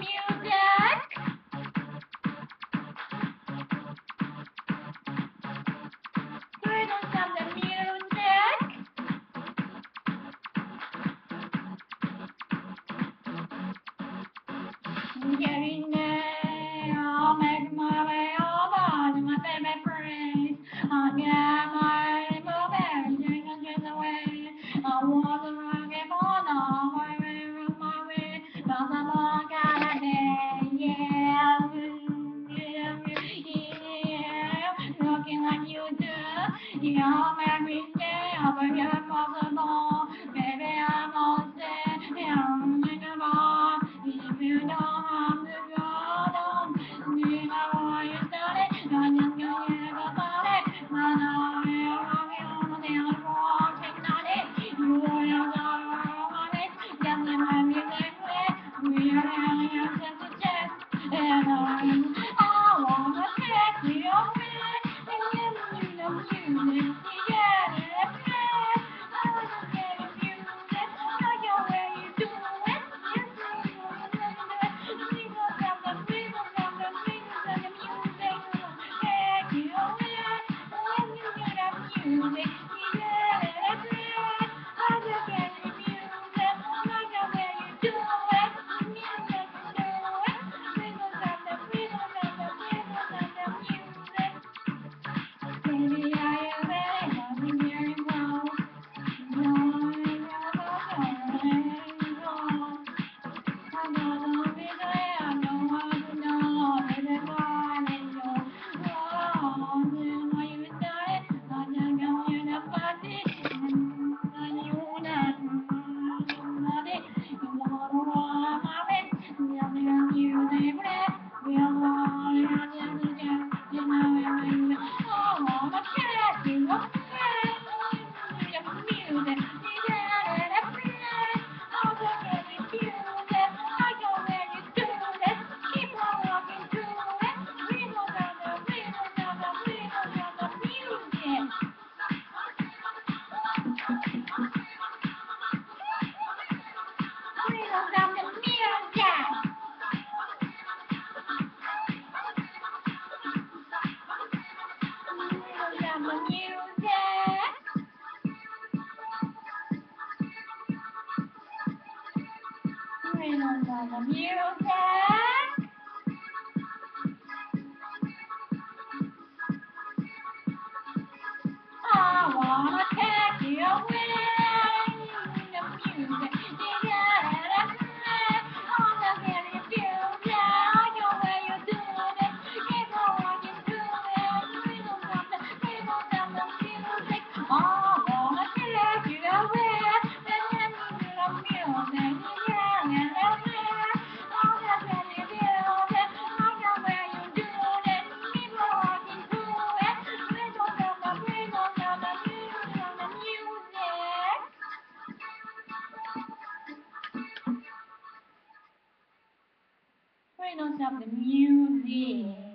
music. Getting there, I'll make my way over to my favorite place. I'll get my you do. You know every day, but you're possible, baby. want to make Music. I wanna take you of the music.